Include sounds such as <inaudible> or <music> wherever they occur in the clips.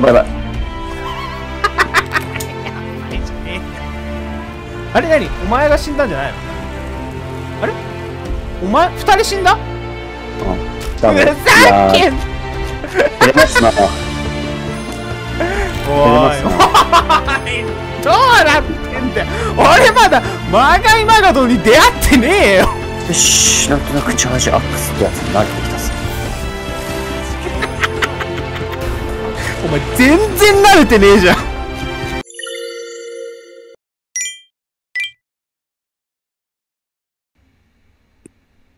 ばいやばい。<laughs> あれ何？お前が死んだんじゃないの？あれ？お前？二人死んだ？うん。ダメ。ふざけんいやー照れますな。おいおいどうなってんだよ。俺まだマガイマガドに出会ってねえよ。よし、なんとなくチャージアックスってやつに慣れ前全然慣れてねえじゃん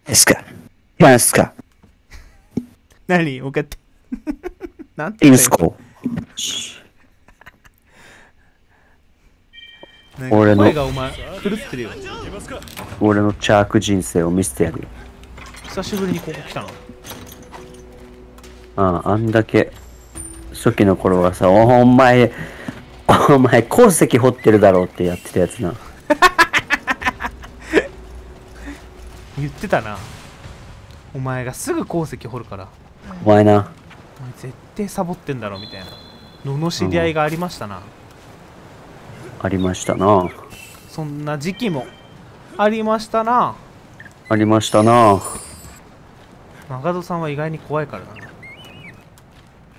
ですか？なんすか？何？おかって <laughs> なんて言ったよインスコ。なんか俺の声がお前狂ってるよ俺のチャーク人生を見せてやるよ。久しぶりにここ来たのああ、あんだけ、初期の頃はさ、おお前、お前、鉱石掘ってるだろうってやってたやつな。<laughs> 言ってたな。お前がすぐ鉱石掘るから。お前な、お前絶対サボってんだろみたいな。罵り合いがありましたな、ありましたな。そんな時期もありましたな。ありましたな。マガドさんは意外に怖いからな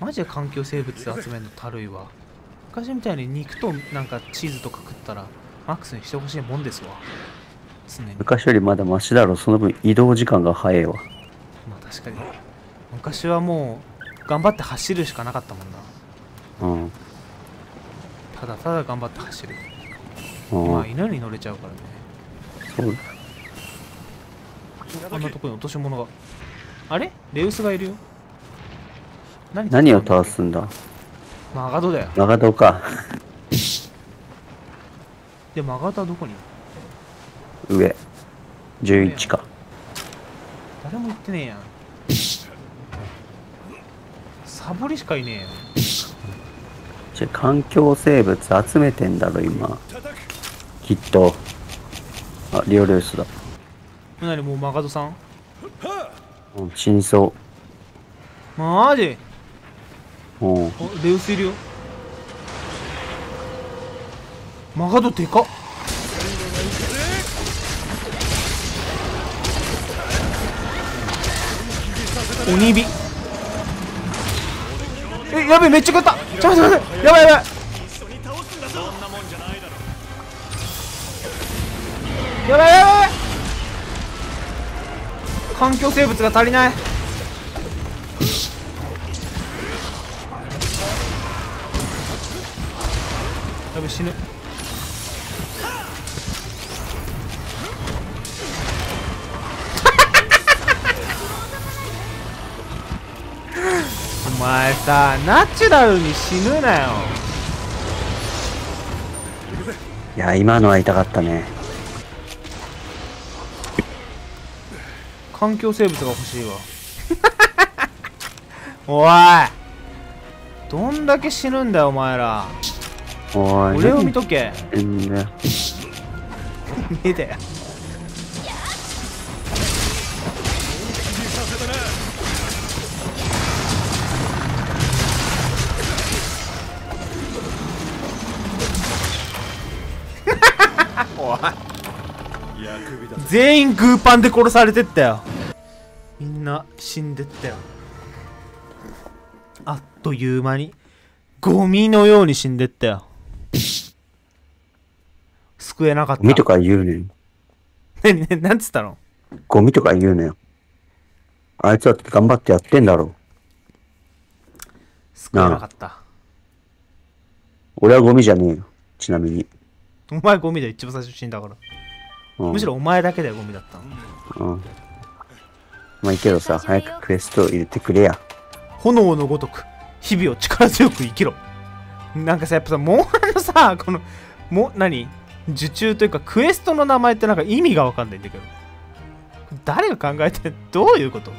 マジで環境生物集めるのたるいわ。昔みたいに肉となんかチーズとか食ったらマックスにしてほしいもんですわ。常に。昔よりまだマシだろ。その分移動時間が早いわ。まあ確かに。昔はもう頑張って走るしかなかったもんな。うん。ただただ頑張って走る。うん。まあ犬に乗れちゃうからね。そうこんなとこに落とし物が。あれ？レウスがいるよ何何を倒すんだ？マガドだよ長戸か。でマガドはどこに？上。11か。誰も言ってねえやんサボりしかいねえよじゃあ環境生物集めてんだろ、今。きっと。あ、リオレウスだ。何もうマガドさん？うん、真相。マジ？うん。おレウスいるよ。マガドでかっ鬼火。えやべえめっちゃ食った。ちょっと待ってやばいやばい。やばいやばいやばい。環境生物が足りない。死ぬお前さナチュラルに死ぬなよいや、今のは痛かったね。環境生物が欲しいわ <laughs> おいどんだけ死ぬんだよお前ら。俺を見とけ。何言ってんだ <laughs> よ。<laughs> 全員グーパンで殺されてったよ。みんな死んでったよ。あっという間にゴミのように死んでったよ救えなかったゴミとか言うねん。何何なんつったの？ゴミとか言うねん。あいつだって頑張ってやってんだろ。救えなかった俺はゴミじゃねえよ。ちなみに。お前ゴミだよ一番最初に死んだからうん、むしろお前だけだよゴミだったのうん。まあいいけどさ、早くクエストを入れてくれや。炎のごとく日々を力強く生きろなんかさやっぱさモンハンのさこのも何？受注というかクエストの名前ってなんか意味がわかんないんだけど。誰が考えてどういうこと？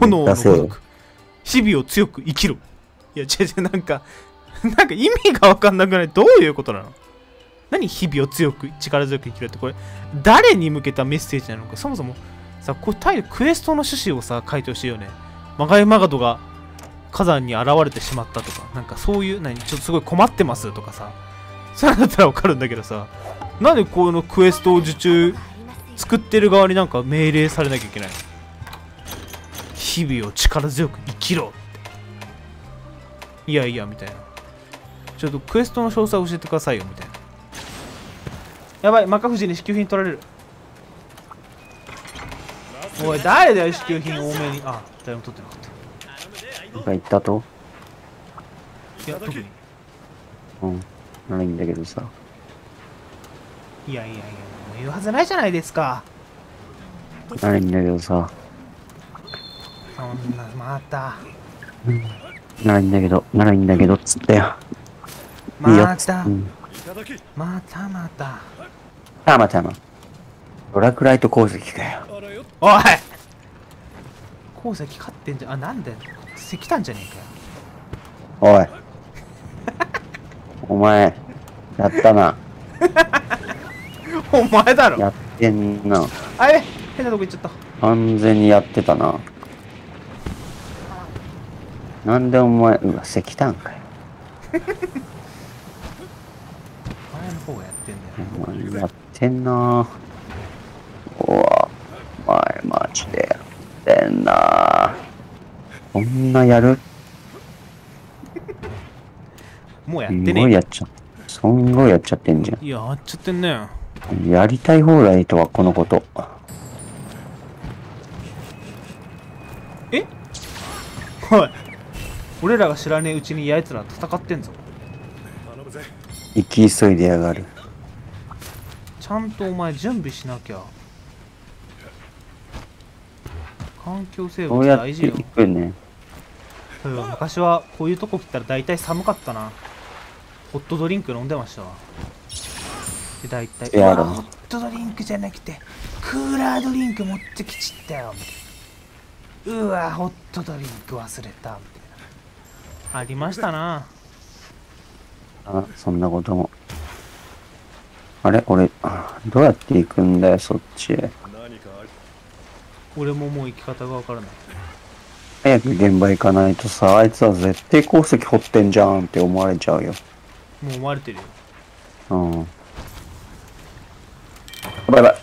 炎のごとく。日々を強く生きろ。いや違う違うなんか <laughs> なんか意味がわかんなくない？どういうことなの？何日々を強く力強く生きろってこれ誰に向けたメッセージなのか？そもそもさこれタイクエストの趣旨をさ書いてほしいよね。マガイマガドが火山に現れてしまったとかなんかそういう何？ちょっとすごい困ってますとかさそうだったらわかるんだけどさ。なんでこのクエストを受注作ってる側になんか命令されなきゃいけないの？日々を力強く生きろって。いやいやみたいな。ちょっとクエストの詳細教えてくださいよみたいな。やばいマカフジに支給品取られる。おい誰だよ支給品多めに。あ誰も取ってなかった。なんか言ったと？いや特に。うん。ないんだけどさ。いやいやいやもう言うはずないじゃないですかないんだけどさ。そんなまたないんだけど、ないんだけど、つったよ。またうん。またまたたまたま。ドラクライト鉱石かよ。おい鉱石勝ってんじゃんあなんで石炭じゃねえかよおい。お前、やったな。<laughs> お前だろやってんな。あれ？変なとこ行っちゃった完全にやってたな。なんでお前、うわ、石炭かよ。お前の方がやってんだよお前やってんな。うわ、お前マジでやってんな。こんなやるすもうやってねえごいやっちゃすんごいやっちゃってんじゃいややっちゃってんねん。やりたい放題とはこのこと。え？おい俺らが知らねえうちに奴ら戦ってんぞ生き急いでやがる。ちゃんとお前準備しなきゃ環境生物大事よくね。昔はこういうとこ来たら大体寒かったなホットドリンク飲んでましたわ。で大体いやホットドリンクじゃなくてクーラードリンク持ってきちったよ。みたいなうわホットドリンク忘れた。みたいなありましたな。あ、そんなことも。あれ？俺、あどうやって行くんだよ、そっちへ。俺ももう生き方がわからない。早く現場行かないとさ、あいつは絶対鉱石掘ってんじゃんって思われちゃうよ。もう思われてるよ。うん。バイバイ。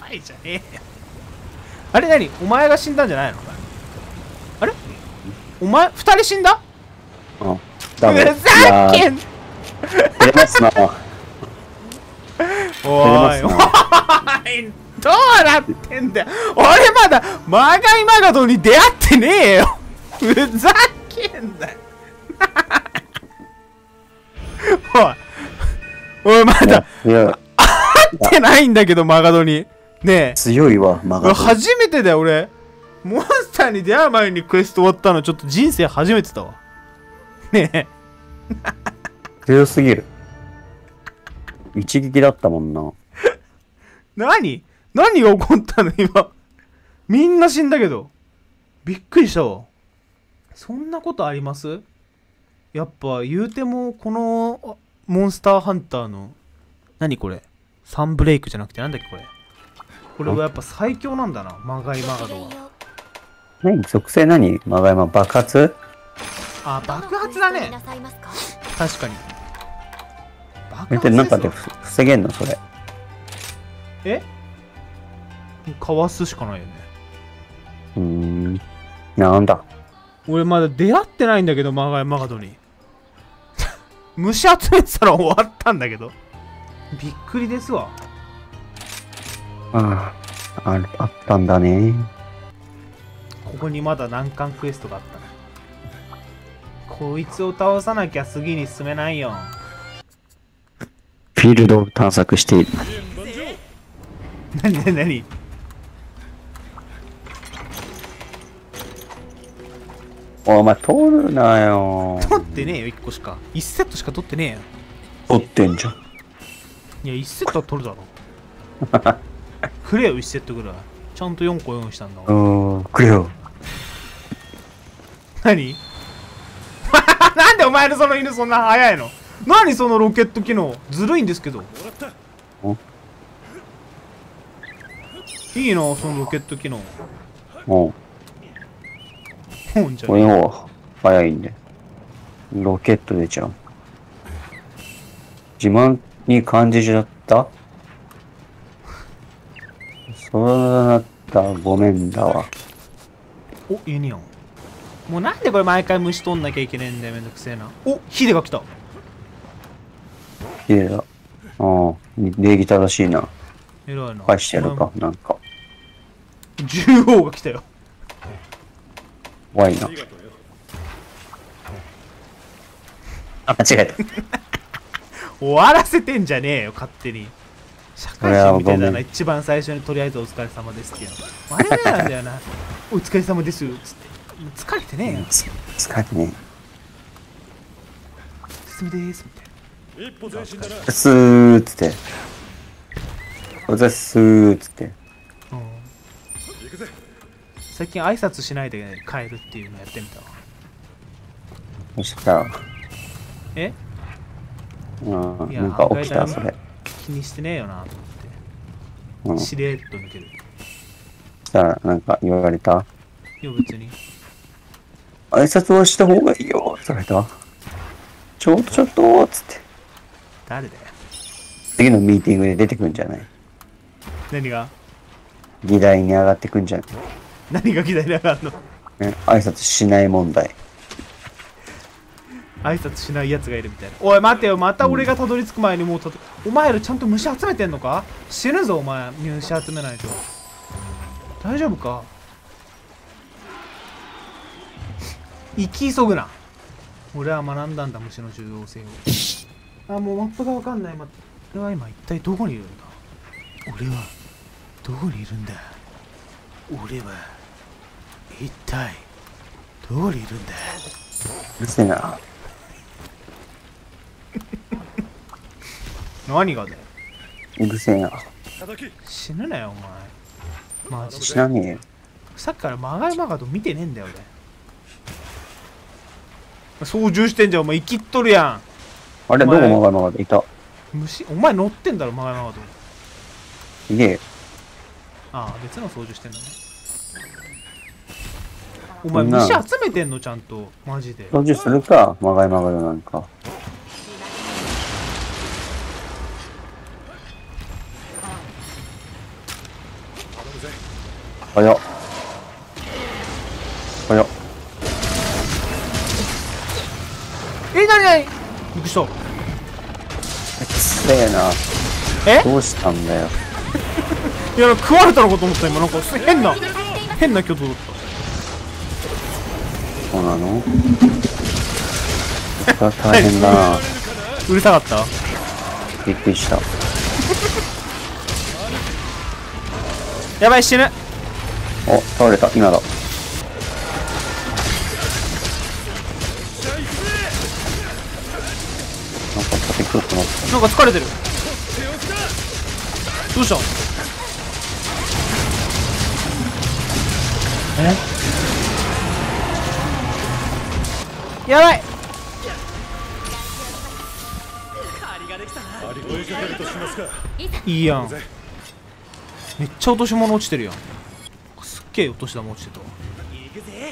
はい。<laughs> じゃねえよ。あれ何？お前が死んだんじゃないの？あれ？お前？二人死んだ？うん。ダメ。ふざけん照れますな。おいおいどうなってんだよ。俺まだマガイマガドに出会ってねえよ。ふざけんなよおい。おいまだ。会ってないんだけどマガドに。ねえ。強いわ、マガ俺ト。初めてだよ俺。モンスターに出会う前にクエスト終わったのちょっと人生初めてだわ。ねえ。強すぎる。一撃だったもんな。何？何が起こったの今？みんな死んだけど。びっくりしたわ。そんなことあります？やっぱ言うてもこのあモンスターハンターの何これ？サンブレイクじゃなくてなんだっけこれ？これはやっぱ最強なんだなマガイマガドは。何？属性何？マガヤマ爆発？あ爆発だね。確かに。爆えってなんかで防げんのそれ。え？かわすしかないよね。うーん。なんだ？俺まだ出会ってないんだけどマガヤマガドに虫集めてたら終わったんだけど。びっくりですわ。ああ、ああったんだね。ここにまだ難関クエストがあった。なこいつを倒さなきゃ次に進めないよ。フィールドを探索している。なになお前、取るなよ。取ってねえよ1個しか。1セットしか取ってねえよ。取ってんじゃん。いや1セットは取るだろ。<laughs> くれよ1セットぐらい。ちゃんと4個用意したんだうん、くれよ。何？<laughs> なんでお前のその犬そんな速いの？何そのロケット機能？ずるいんですけど。いいなそのロケット機能。おうもんじゃ俺の方が早いんで。ロケット出ちゃう。自慢に感じちゃった？そうなったらごめんだわ。おユニオンもうなんでこれ毎回虫取んなきゃいけねえんだよめんどくせえなおヒデが来た綺麗だ。うん。礼儀正しいな。偉いな返してやるか、なんか。獣王が来たよ怖いな。あ、間違えた。終わらせてんじゃねえよ勝手に社会人みたいだな一番最初にとりあえずお疲れ様ですっていうの我々なんだよなお疲れ様ですつって疲れてねえよつ疲れてね進みでーすみたいなえ。スーっつって。おざっすーっつって。最近挨拶しないで帰るっていうのやってみたわ。そした？ら、えうん、なんか起きた、それ。気にしてねえよなとうん。思ってそしれーっと抜ける。したら、なんか言われた？いや別に。挨拶はした方がいいよ、って言われた？ちょっとちょっと、つって。誰だよ。次のミーティングで出てくんじゃない？何が？議題に上がってくんじゃない？何が議題に上がるの？ね、挨拶しない問題。挨拶しないやつがいるみたいな。おい待てよ。また俺がたどり着く前にもうたどお前らちゃんと虫集めてんのか？死ぬぞお前。虫集めないと。大丈夫か？生き急ぐな。俺は学んだんだ虫の重要性を。あもうマップがわかんない、ま、俺は今一体どこにいるんだ？俺はどこにいるんだ？俺は一体どこにいるんだ？うるせえな。<laughs> 何がだよ？うるせえな。死ぬなよお前。マジで。知らねえよ。さっきからマガイマガド見てねえんだよ俺。操縦してんじゃんお前。生きっとるやあれ、どこまがまがでいた。ん虫お前乗ってんだろマガイマガド。いねえ。よ。ああ別の操縦してんだねお前虫集めてんの？ちゃんとマジで操縦するか、まがいまがいなんか。早っ。早っ。えなになに？びっくりしたくっせえな。え？どうしたんだよ。<laughs> いや食われたのかと思った今なんかす変な変な挙動だっそうなの？<laughs> 大変だな。たうるさかった？びっくりした。やばい死ぬお、倒れた。今だ。なんか立てくるくなっなんか疲れてるどうした？え？やばいいいいやんめっちゃ落とし物落ちてるやんすっげえお年玉落ちてたわ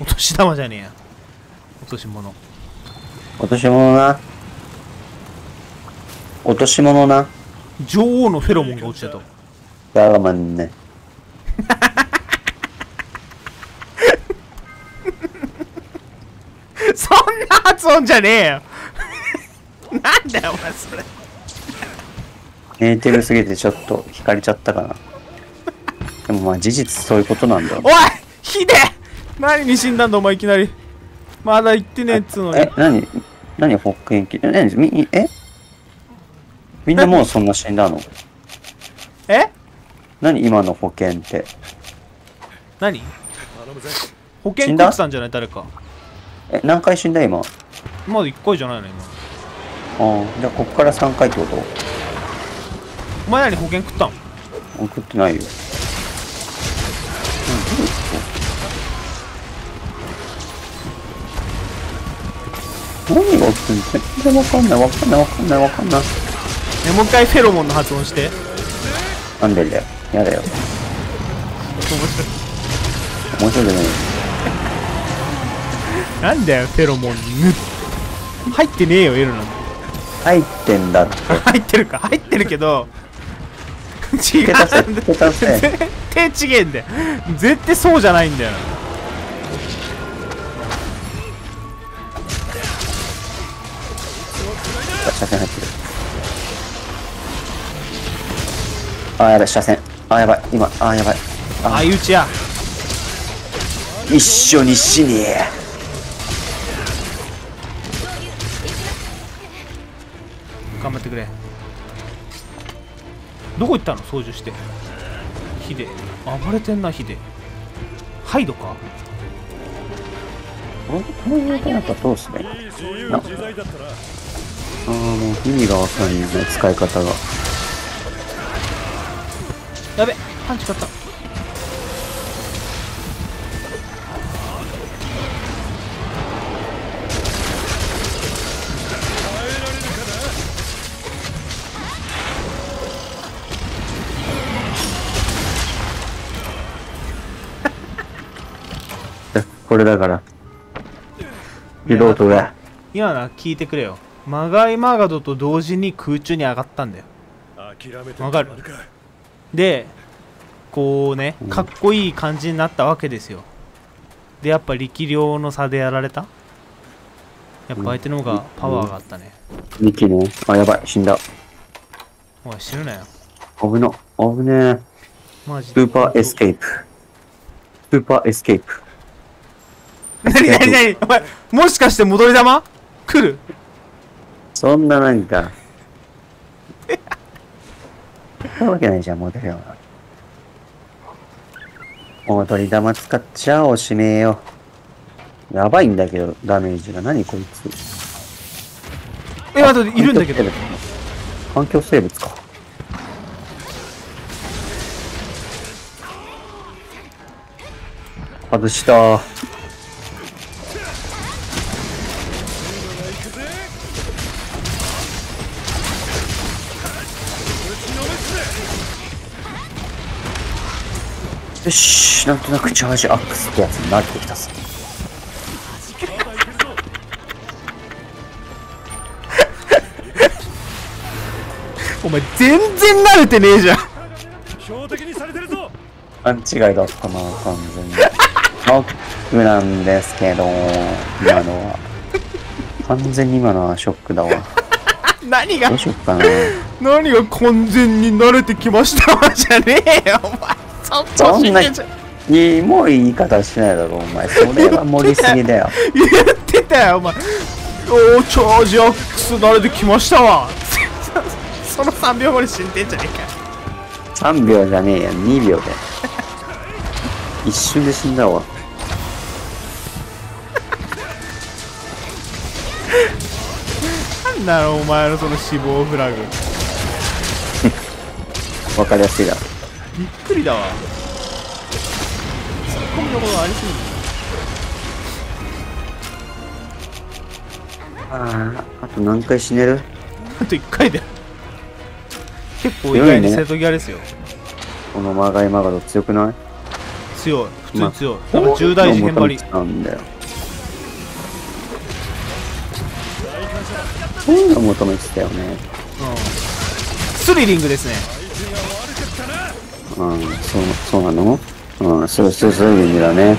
お年玉じゃねえや落とし物た。落とし物な。落とし物な。女王のフェロモンが落ちてたわやがまんね。<laughs> そんな発音じゃねえよ。なんだよお前それ。ネイティブすぎてちょっと惹かれちゃったかな。でもまあ事実そういうことなんだよお。いヒデ何に死んだんだお前いきなり。まだ言ってねえっつうのに。え、なに、なに保険金え、み、え？みんなもうそんな死んだの？え？何今の保険って？何？保険食ってたんじゃない？誰かえ、何回死んだ今？あまだ1回じゃないの今あ、じゃあこっから3回ってこと？お前何保険食ったの送ってないよ。何が起きてんの？全然わかんないわかんないわかんないわかんない。えもう一回フェロモンの発音してなんでだよ？やだよ。面白いじゃないよ。なんだよフェロモンぬ入ってねえよエルなんて入ってんだって。入ってるか？入ってるけど <laughs> 違うんだ。絶えんだよ絶対そうじゃないんだよ車線入ってる。あーやばい、車線。あーやばい、今、あーやばい。あ相打ちや一緒に死ねえ。どこ行ったの？操縦して。ヒデ。暴れてんなヒデ。ハイドか？このこの状態だったらどうすねああ、もう意味がわかんないね、使い方が。やべパンチ買ったこれだから。自動と上。今な聞いてくれよマガイマガドと同時に空中に上がったんだよ諦めてわかる？でこうねうんかっこいい感じになったわけですよでやっぱ力量の差でやられた？やっぱ相手の方がパワーがあったねミキね。あ、やばい、死んだ。おい死ぬなよ危な。危ねえ。マジスーパーエスケープ。スーパーエスケープ。なになになにお前もしかして戻り玉？来る？そんななんか。そんなわけないじゃん、モデルは。戻り玉使っちゃおしめえよ。やばいんだけど、ダメージが。何こいつ。え待っているんだけど環境生物か。外した。よし、なんとなくチャージアックスってやつになってきたっす。<laughs> お前全然慣れてねえじゃん標的にされてるぞ勘違いだったな、完全に。ノックなんですけど、今のは。完全に今のはショックだわ。<laughs> 何が？どうしよっかな。何が完全に慣れてきましたわじゃねえよお前そそんな言っていいもう言い方しないだろ、お前。それは盛りすぎだよ。<laughs> たよお前おおチャージアックス慣れてきましたわ <laughs> その3秒後に死んでんじゃねえか3秒じゃねえよ、2秒で。一瞬で死んだわ。なんだろうお前のその死亡フラグ <laughs> わかりやすいだろ。びっくりだわ。ツッコミどころありすぎる。ああ、あと何回死ねる？あと1回で。結構意外に瀬戸際ですよ。このマガイマガド強くない？強い。普通に強い、まあなんか重大事件張りなんだよ。そういうの求めてたよね。うん。スリリングですねうん、そう、そうなの？うん、そう、そう、そういう意味だね。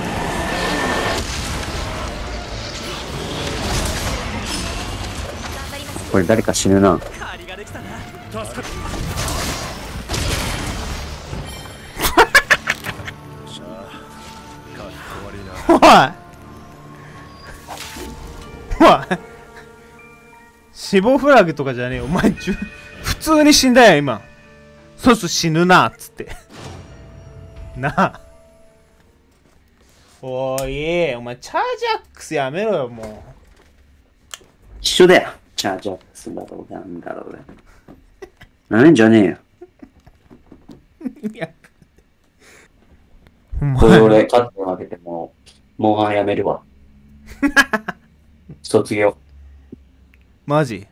これ誰か死ぬな。おい。おい。死亡フラグとかじゃねえよ。お前普通に死んだよ今。そうする死ぬなっつってなあおいお前チャージアックスやめろよも一緒だよ。チャージアップすんだろうなんだろうね。なめんじゃねえよ。ういやおこれ前俺、勝って負けてもう、モンハンやめるわ。<laughs> 卒業。マジ？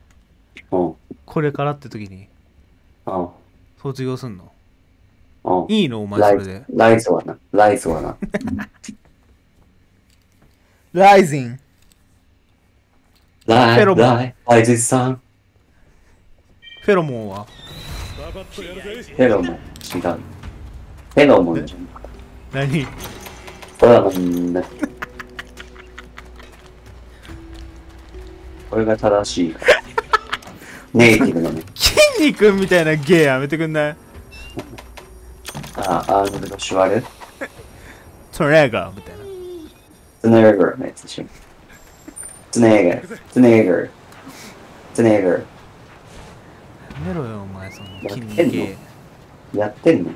うん。うん。これからって時に？卒業すんの？うん。いいの？お前ライズそれでライズはな。ライズはな。<laughs> ライジンライフェロモンライアイズさん。フェロモンは？ババッとやるぜフェロモン。違う。フェロモンじゃん。何？フェロモンね。これが正しいから。ネイティブだね。<laughs> 筋肉みたいな芸やめてくんない？あ、アーノルド・シュワルトレーガーみたいなツネーガーのやつでしょ。ツネーガー。ツネーガー。ツネーガー。やめろよお前その筋肉芸の？やってんの？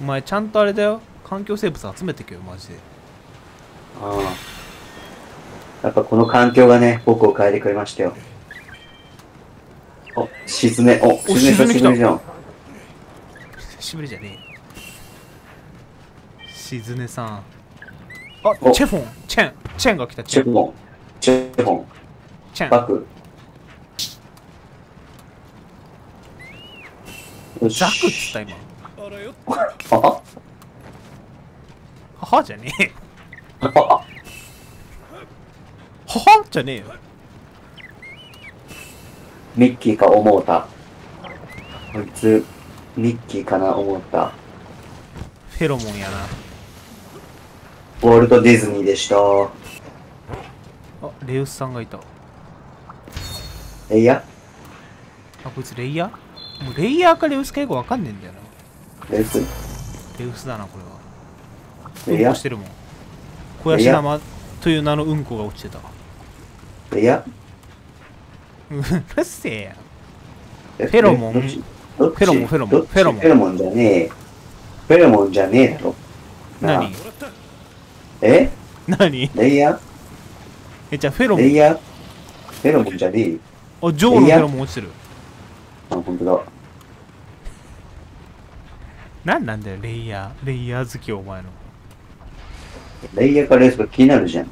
お前ちゃんとあれだよ環境生物集めてけよマジでああ。やっぱこの環境がね、僕を変えてくれましたよ。お、沈め、お、沈め沈めじゃん。久しぶりじゃねえしずねさん。あお。チェフォン。チェン。チェンが来た。チェフォン。チェフォン。チェン。バク。よし。ザクっつった今。あは母じゃねえあは。母じゃねえよミッキーか思うた。こいつ、ミッキーかな思った。フェロモンやなウォルト・ディズニーでした。あレウスさんがいたえいや、あこいつレイヤー？もうレイヤーかレウスかよくわかんねえんだよなレス？レウスだなこれはえいやうんこし、てるもん小ヤシ玉という名のうんこが落ちてたえいや。<laughs> うるせえやえフェロモン？フェロモンフェロモンフェロモン。フェロモンじゃねえ。フェロモンじゃねえだろ。何？え？何？レイヤー？えじゃあフェロモン。レイヤー？フェロモンじゃねえよ。あジョーのフェロモン落ちてる。あ、ほんとだ。何なんだよレイヤー？レイヤー好きお前の。レイヤーかレースが気になるじゃん。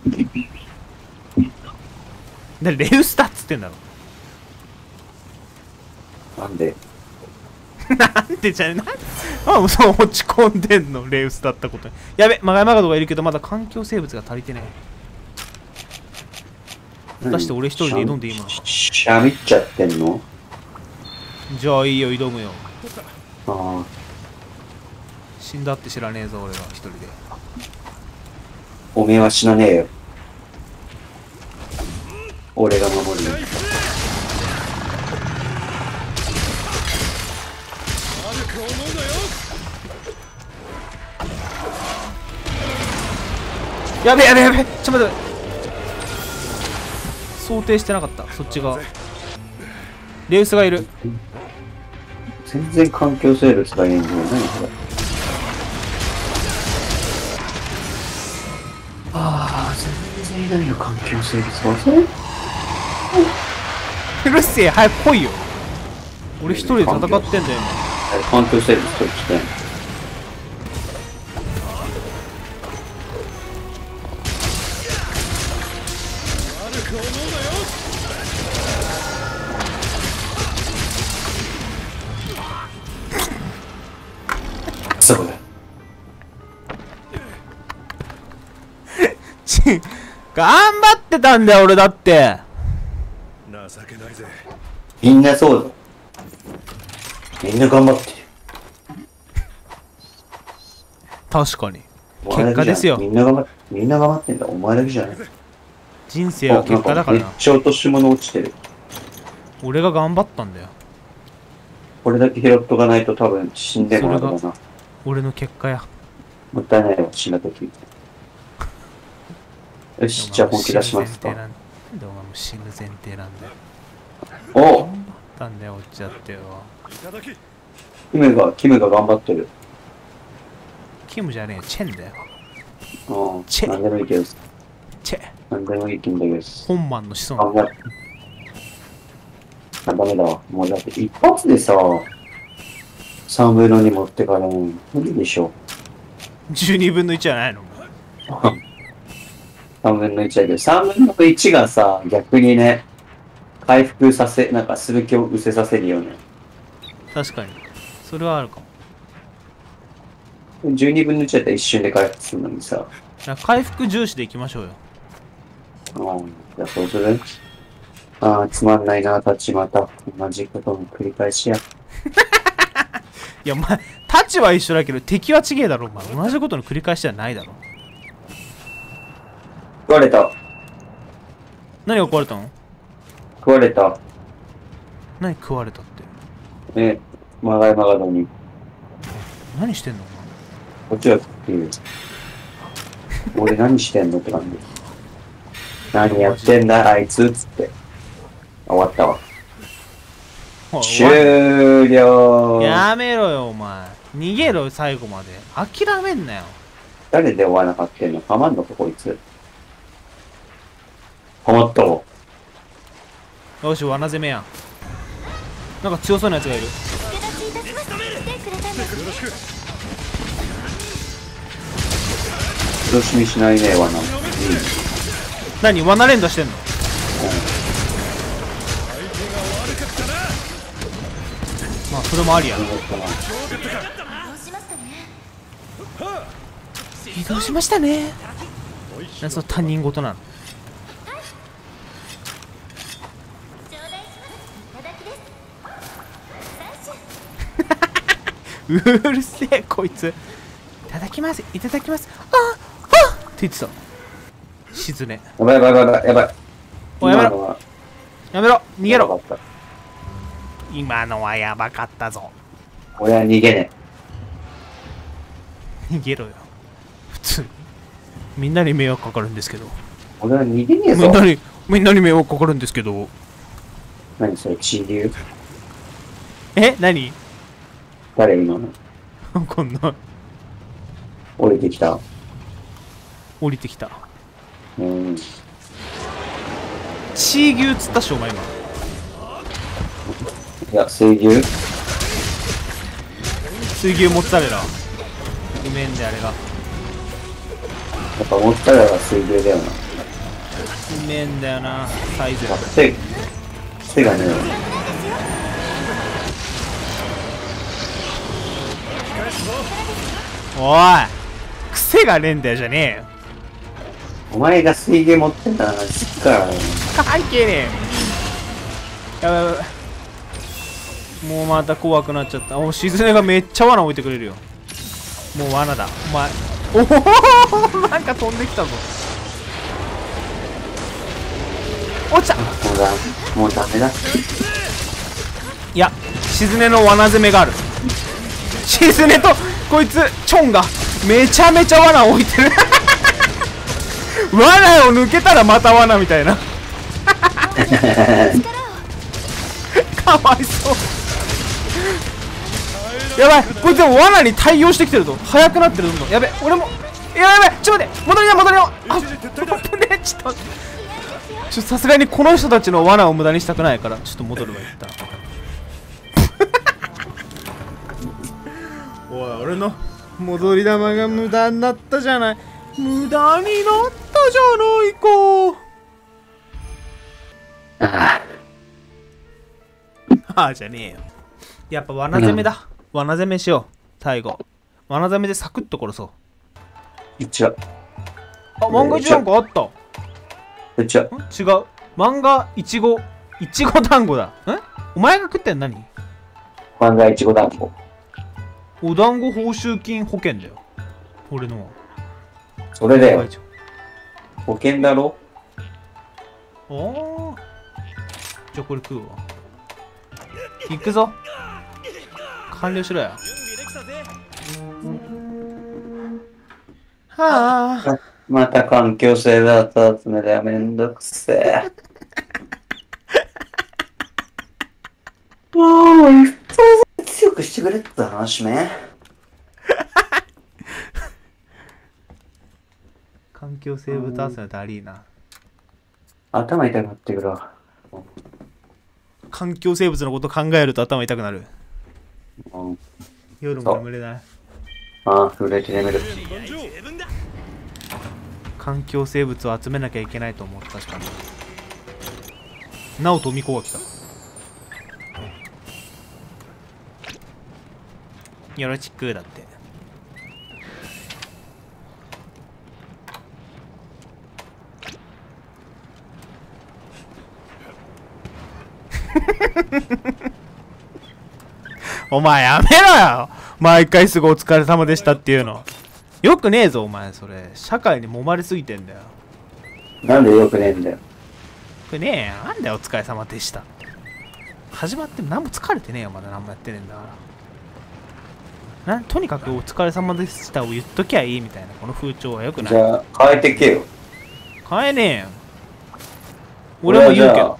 でレウスだっつってんだろなんで？<laughs> なんでじゃねなん？あそう落ち込んでんのレウスだったこと。にやべマガヤマガドがいるけどまだ環境生物が足りてね果たして俺一人で挑んでいいものかししゃみっちゃってんの？じゃあいいよ挑むよ。ああ。死んだって知らねえぞ俺が一人で。おめえは死なねえよ。俺が守るよ。やべやべやべちょっと待って想定してなかったそっち側レウスがいる全然環境生物がいいんだよ。何これ。ああ、全然いないよ、環境生物は。そ <laughs> れうるせえ早く来いよ俺一人で戦ってんだよ環境生物として。頑張ってたんだよ俺だって情けないぜみんなそうだ。みんな頑張ってる。確かに結果ですよみんな頑張って、みんな頑張ってんだ。お前だけじゃない。人生は結果だからなめっちゃ落とし物落ちてる。俺が頑張ったんだよこれだけ拾っとかないと多分死んでもらうからな。俺の結果やもったいないわ、死んだ時。よし、じゃあ本気出しますか。なんでお前も死ぬ前提なんだよお頑張ったんだよ落ちちゃってよいただきキムが、キムが頑張ってる。キムじゃねえよチェンだようん。チェなんでもいいけど、チェなんでもいいけど、本マンの子孫頑張って。あ、ダメだわ。もうだって一発でさ、3分の2持ってからも無理でしょ。12分の1じゃないの？<laughs> 3分の1だけど、3分の1がさ、逆にね、回復させ、なんかする気を失せさせるよね。確かにそれはあるかも12分の1だったら一瞬で回復するのにさ、回復重視でいきましょうようん。じゃあそうする？ああ、つまんないな、立ちまた。同じことの繰り返しや。<laughs> いやお前タチは一緒だけど敵は違えだろお前同じことの繰り返しじゃないだろ食われた。何が壊れたの？食われた。何食われたって？え、まがいまがどに。何してんの？こっちは食っていう。<laughs> 俺何してんのって感じ。何やってんだ、あいつっつって。終わったわ。終了やめろよお前逃げろよ最後まで諦めんなよ誰で終わらなかったんの？ハマんのか、こいつ。ハマったわ。よし罠攻めやなんか強そうなやつがいる。苦しみしないね、わな。いい。何罠連打してんの？まあそれもありやな。移動しましたね？何その他人事なのうるせえこいつ。いただきます。いただきます。ああって言ってた。静ね。やばいやばいやばい。やばい。おいやめろ。やめろ。逃げろ。今のはやばかったぞ。俺は逃げね逃げろよ。普通に。みんなに迷惑かかるんですけど。え。俺は逃げねえぞ。みん。なにみんなに迷惑かかるんですけど。何それ、地流？え何？誰今の？こんな降りてきた。降りてきたうん。チー牛釣ったっしょお前今いや、水牛？水牛モッツァレラうめえんだよあれがやっぱモッツァレラが水牛だよな。うめえんだよなサイズあ、癖、癖がねえわ。おい癖がねえんだよじゃねえよ。お前が水牛持ってんだな、知っからよ。関係ねえよ。やばいもうまた怖くなっちゃった。おしずねがめっちゃ罠置いてくれるよ。もう罠だ。お前おおなんか飛んできたぞ。落ちた。もうだ、もうダメだ。いやしずねの罠攻めがある。しずねとこいつチョンがめちゃめちゃ罠置いてる。<laughs> 罠を抜けたらまた罠みたいな。<laughs> かわいそう。やばい。こいつでも罠に対応してきてるぞ。速くなってるどんどんやべ俺も。やばいやばい。ちょっと待って。戻りな戻りな。あ危ねちょっと待って。ちょっとさすがにこの人たちの罠を無駄にしたくないからちょっと戻るわ一旦。俺の戻り玉が無駄になったじゃない。無駄になったじゃないか。ああ。あじゃねえよ。やっぱ罠攻めだ。罠攻めしよう。最後。罠攻めでサクッと殺そう。あ、一応、あ漫画一なんかあった。一応、ん？違う。漫画いちごいちご団子だん？お前が食ってんの何？漫画いちご団子。お団子報酬金保険だよ俺のは。それだよ。保険だろ？ああじゃあこれ食うわ。行くぞ。完了しろよ準備できたぜはあ。また環境性だった集めだよ。めんどくせえ。<laughs> もう、一層強くしてくれって話ね。<laughs> 環境生物集めだりーな頭痛くなってくるわ。環境生物のこと考えると頭痛くなるうん夜も眠れないああ、震えて眠る。環境生物を集めなきゃいけないと思った確かに直人美子が来たよろしくだって。お前やめろよ。毎回すぐお疲れ様でしたっていうの。よくねえぞお前それ。社会に揉まれすぎてんだよ。なんでよくねえんだよ。よくねえなんだよお疲れ様でした始まっても何も疲れてねえよまだ何もやってねえんだから。なとにかくお疲れ様でしたを言っときゃいいみたいなこの風潮はよくないじゃあ、変えてけよ。変えねえよ俺も言うけど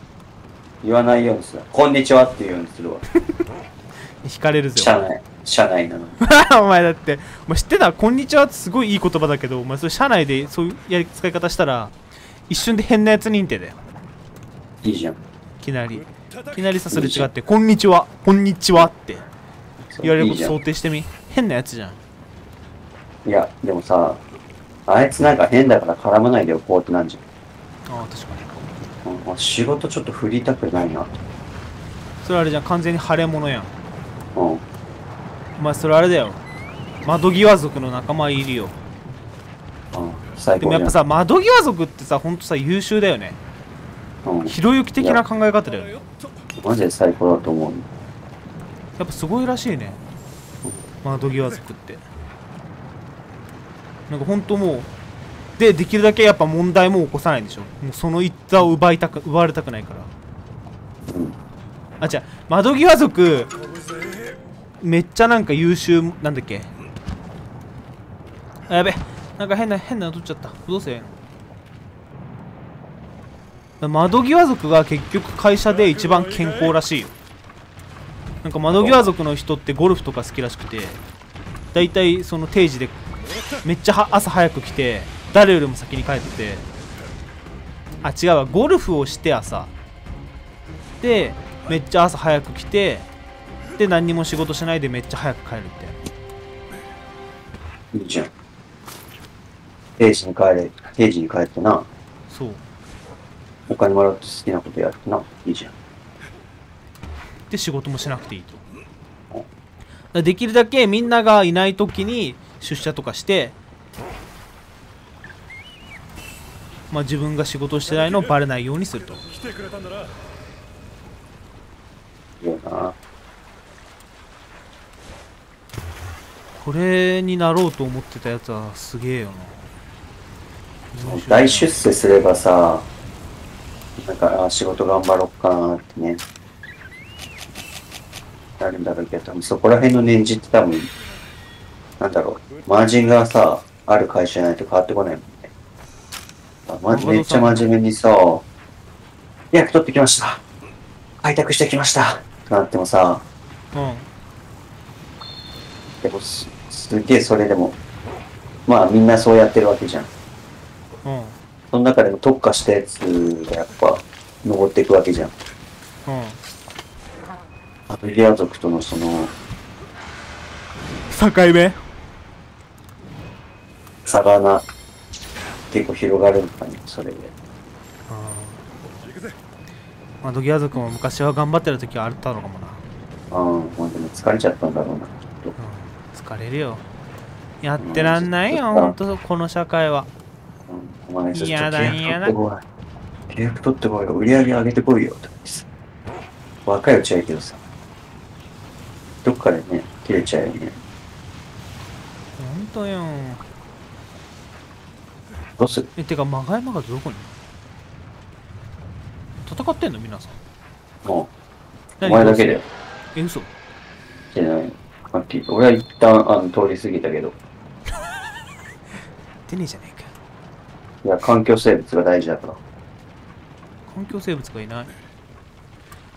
言わないようにする。こんにちはっていうようにするわ。<laughs> 引かれるぜ社内。社内なのに。<laughs> お前だってお前知ってた？こんにちはってすごいいい言葉だけどお前それ社内でそういうやり使い方したら一瞬で変なやつ認定だよいいじゃん。いきなりいきなりさすれ違って「こんにちはこんにちは」って言われること想定してみ？変なやつじゃんいや、でもさ、あいつなんか変だから絡まないでおこうってなんじああ確かにゃん。うん、仕事ちょっと振りたくないな。それあれじゃん完全に腫れ物やんうん。お前それあれだよ窓際族の仲間いるようん。最高でもやっぱさ窓際族ってさほんとさ優秀だよねうん。ひろゆき的な考え方だよねマジで最高だと思う。やっぱすごいらしいね。窓際族って。なんかほんともうでできるだけやっぱ問題も起こさないでしょ。もうその一座を奪いたく奪われたくないから。あ違う。窓際族めっちゃなんか優秀なんだっけ。あやべ。なんか変な変なの取っちゃった。どうせ。窓際族が結局会社で一番健康らしいよ。なんか窓際族の人ってゴルフとか好きらしくてだいたいその定時でめっちゃは朝早く来て誰よりも先に帰ってあ違うわゴルフをして朝。でめっちゃ朝早く来てで何にも仕事しないでめっちゃ早く帰るみたいないいじゃん。定時に帰れ、定時に帰ってな、そう。お金もらって好きなことやってな、いいじゃん。で仕事もしなくていいと。できるだけみんながいない時に出社とかしてまあ自分が仕事してないのをバレないようにすると。来てくれたんだな。いいよな。これになろうと思ってたやつはすげえよな。大出世すればさ、なんか、あ仕事頑張ろっかなってね、なるんだろうけど、そこら辺の年次って多分、なんだろう、マージンがさ、ある会社じゃないと変わってこないもんね。あまめっちゃ真面目にさ、予約取ってきました。開拓してきました。ってなってもさ、うんでもすすげえそれでも、まあみんなそうやってるわけじゃん。うんその中でも特化したやつがやっぱ、登っていくわけじゃん。うんアブリア族とのその境目？差がな、結構広がるのかね、それで。まあドギア族も昔は頑張ってる時はあったのかもなああ、まあでも疲れちゃったんだろうな、きっと。うん疲れるよやってらんないようんほんとこの社会はうん、お前、ちょっとやだ契約取ってこい。契約取ってこいよ、売り上げ上げてこいよ。若いうちはいいけどさ。かでね、切れちゃうよね。ほんとよ。どうする？えてかマガヤマガどこに？戦ってんの？皆さん。お何？前だけだよ。え嘘。じゃない。はっきりと俺は一旦あの通り過ぎたけど、出ねえじゃねえか。いや、環境生物が大事だから。環境生物がいない。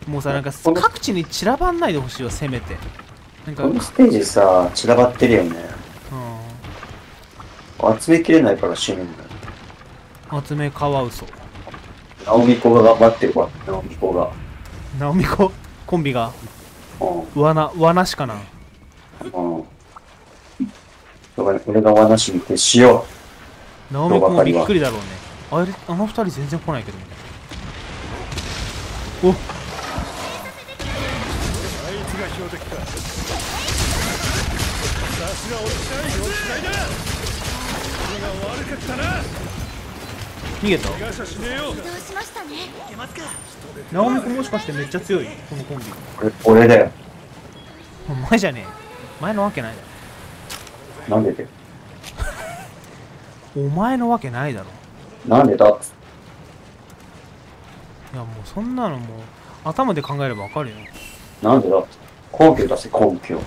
もうさなんか各地に散らばんないでほしいわせめてなんか。うんこのステージさ、散らばってるよね。集めきれないから死ぬんだよ。集めカワウソ直美子が頑張ってるわ、直美子が。ナオミココンビが？うん。罠罠しかなうん。だから俺が罠しにてしよナオミコもびっくりだろうね。あれ？あの二人全然来ないけどおあさすがおっしゃいおっしゃいだそれが悪かったな逃げた？逃がしゃしねえよどうしましたね。直美君もしかしてめっちゃ強い？このコンビ。俺、俺だよ。お前じゃねえ。よ前のわけないだなんでだよ。ろ <laughs> お前のわけないだろ。なんでだ？っついやもうそんなのもう頭で考えればわかるよ。なんでだ？っつって根拠出せ、根拠。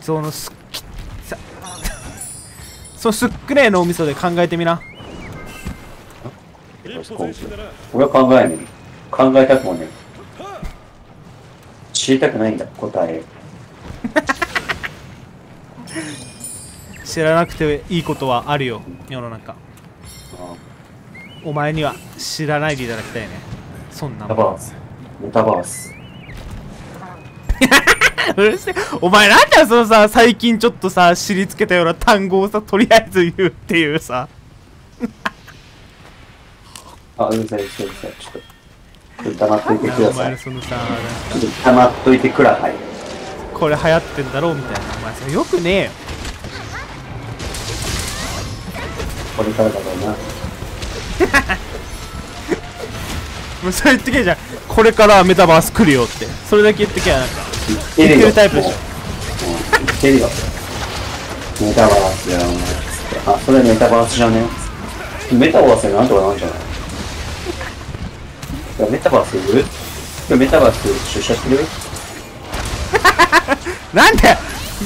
そのすっきさ <laughs> そのすっくねえ脳みそで考えてみな一歩前進だな俺は考えねえ。考えたくもねえ。知りたくないんだ、答え。<laughs> 知らなくていいことはあるよ世の中あお前には知らないでいただきたいねそんなもんバース。メタバース。<laughs> うるせえお前なんだよそのさ最近ちょっとさ知りつけたような単語をさとりあえず言うっていうさ <laughs> あ、うるさい、うるさい、うるさい。ちょっと。黙っといてくだお前さい。のそのさちょっと黙っといてください。これ流行ってんだろうみたいなお前それよくねえよこれからだろうな。<laughs> もうそれ言ってけじゃんこれからメタバース来るよってそれだけ言ってけやなんか言ってるタイプでしょ。もううん。言ってるよ。メタバースだよ、あ、それメタバースじゃね？メタバースでなんとかなんじゃない？いやメタバースいる？いやメタバース出社する？<laughs> なんで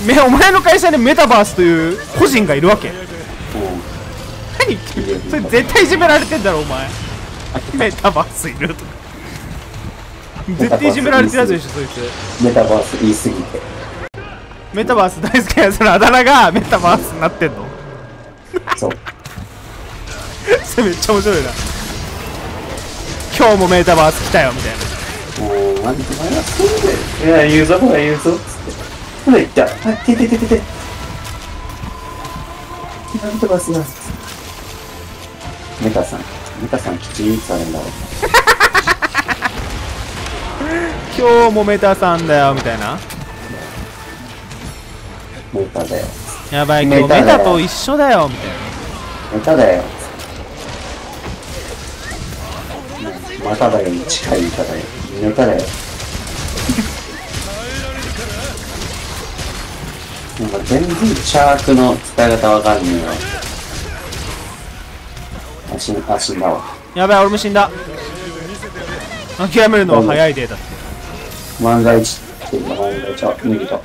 めお前の会社にメタバースという個人がいるわけ？うん。何それ絶対いじめられてんだろお前。メタバースいるとか絶対いじめられてるやつでしょそいつメタバース言い過ぎて。メタバース大好きなやつのあだ名がメタバースになってんのそう。<laughs> それめっちゃ面白いな今日もメタバース来たよみたいなもう、なんでお前はそうで。いや、言うぞ、ほら言うぞ、つって。ほら言った。あ、ててててて。メタバースだ。メタさん。メタさん、きちんとあるんだろ今日もメタさんだよみたいなメタだよ。やばい今日メメタと一緒だよみたいなメタだよ。まただよに近い言い方だよ。メタだよ。なんか全然シャークの使い方わかんねえわ。あ、死んあ死んだわ。やばい俺も死んだ諦めるのは早いでだって万が一万が一。あ、逃げた。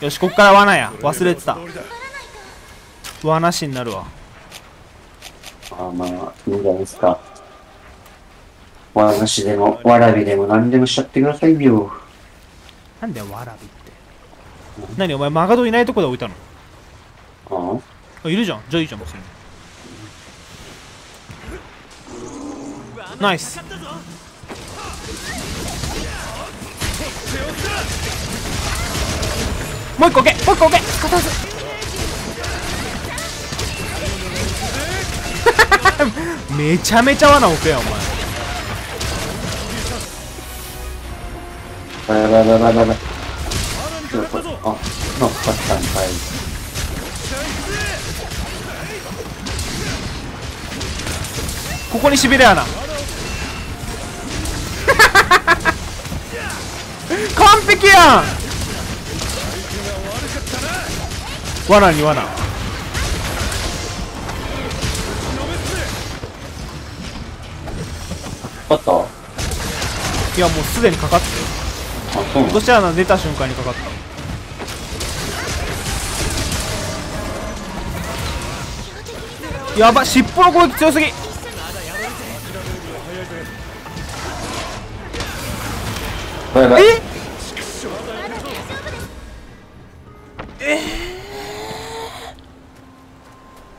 よしこっから罠や忘れてた罠しになるわあまあ、いいんじゃないですか。わなしでも、わらびでも何でもしちゃってくださいよ。なんだよわらびって？何お前マガドいないとこで置いたの？あ？あいるじゃんじゃあいいじゃん別にナイスもう一個置けもう一個置け片ずめちゃめちゃ罠置くやんお前ばいばいばいばいばいばい。あ、乗っかったんかい。ここにしびれ穴完璧やん！罠に罠。かった。あ、いやもうすでにかかってる。そう落とし穴出た瞬間にかかった？やば尻尾の攻撃強すぎばいばい。え？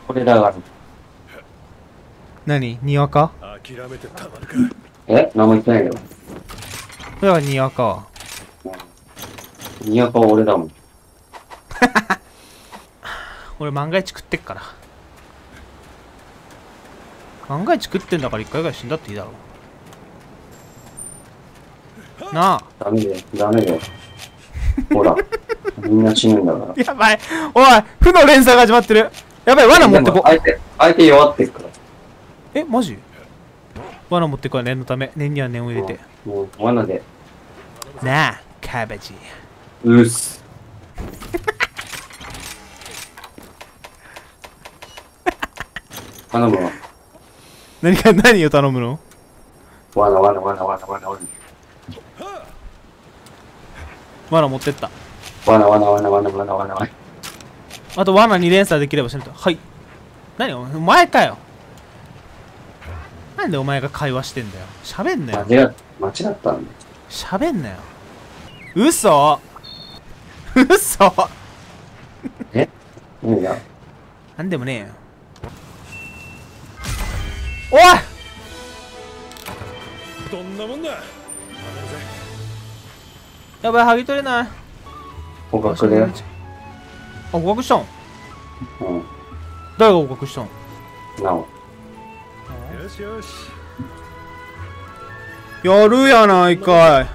これだから。何？にわか？諦めてたまるかえ？何も言ってないよ。それはにわかにやかは俺だもん。<laughs> 俺万が一食ってっから万が一食ってんだから一回ぐらい死んだっていいだろなあダメだよ。ダメだよ。ほら。みんな死ぬんだから。やばいおい負の連鎖が始まってるやばい罠持ってこ相手、相手弱ってるから。えマジ？罠持ってこい念のため念には念を入れてもう、罠で、なあカベジうっす。頼むわ。何か何を頼むの？罠、罠、罠、罠、罠、罠。罠持ってった。罠、罠、罠、罠、罠、罠、罠。あと罠2連鎖できればしないと。はい。何？お前かよ。なんでお前が会話してんだよ。喋んなよ。間違っ、間違ったんだ。よ。喋んなよ。嘘。嘘。何がなんでもねえよ。おい！どんなもんだやばい剥ぎ取れない捕獲。あ捕獲したん？う誰が捕獲したんん？なお。よしよしやるやないかい